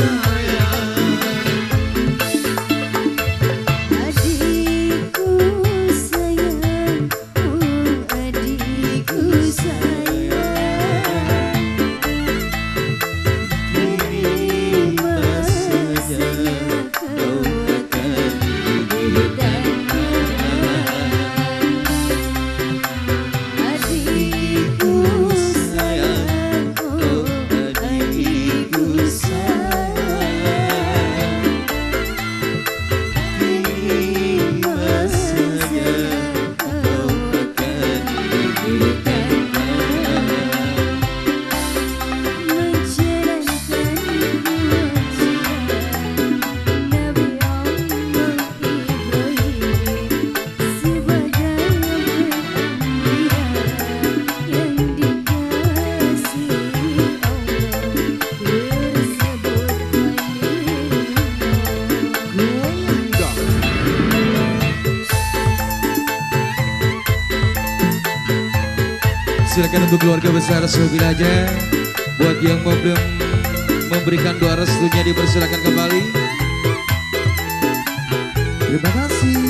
listen. Silakan untuk keluarga besar Sobilaja Buat yang mau belum memberikan doa restunya dipersilakan kembali. Terima kasih